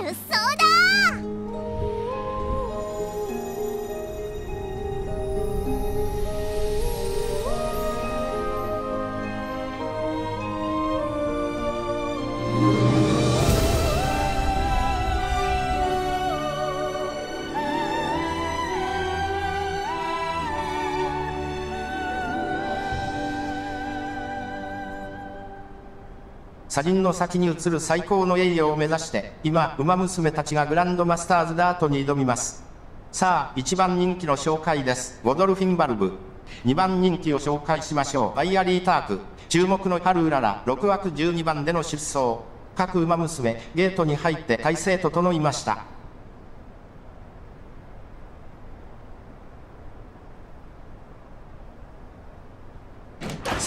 出走だ。車輪の先に映る最高の栄誉を目指して、今、馬娘たちがグランドマスターズダートに挑みます。さあ、1番人気の紹介です。ゴドルフィンバルブ。2番人気を紹介しましょう。バイアリーターク。注目の春うらら、6枠12番での出走。各馬娘、ゲートに入って体勢整いました。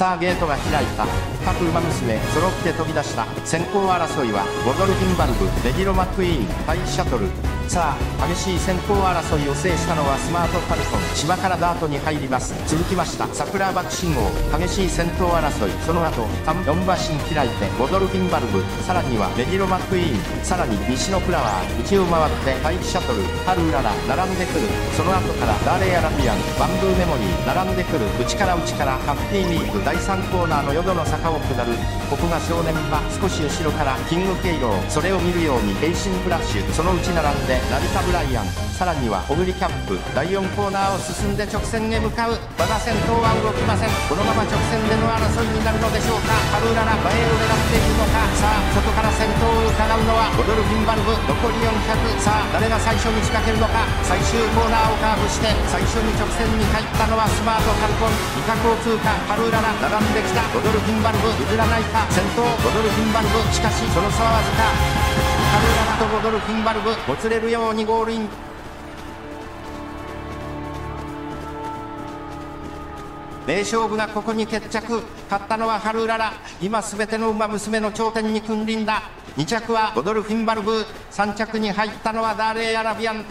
さあゲートが開いた。各馬娘揃って飛び出した。先行争いはゴドルフィンバルブメジロマックイーンタイキシャトル。さあ激しい先行争いを制したのはスマートファルコン芝からダートに入ります。続きました。サクラバクシンオー激しい先頭争い。その後3 4馬身開いてゴドルフィンバルブ。さらにはメジロマックイーン。さらにニシノフラワー。内を回ってタイキシャトル。ハルウララ並んでくる。その後からダーレイアラビアン。バンブーメモリー。並んでくる。内から内からハッピーミーク。第3コーナーの淀の坂を下る。ここが正念場。少し後ろからキングケイロー。それを見るようにエイシンフラッシュ。そのうち並んでナリタブライアン。さらにはオグリキャップ。第4コーナーを進んで直線へ向かう。まだ先頭は動きません。このまま直線での争いになるのでしょうか。ハルウララ前を狙っているのか。さあ外から先頭を窺うのはゴドルフィンバルブ。残り400さあ誰が最初に仕掛けるのか。最終コーナーをカーブして最初に直線に入ったのはスマートファルコン。威嚇を通過。ハルウララ並んできた。ゴドルフィンバルブ。譲らないか。先頭ゴドルフィンバルブ。しかしその差はわずか。ハルウララとゴドルフィンバルブもつれるようにゴールイン。名勝負がここに決着。勝ったのはハルーララ今すべての馬娘の頂点に君臨だ。2着はゴドルフィンバルブ3着に入ったのはダーレイアラビアン。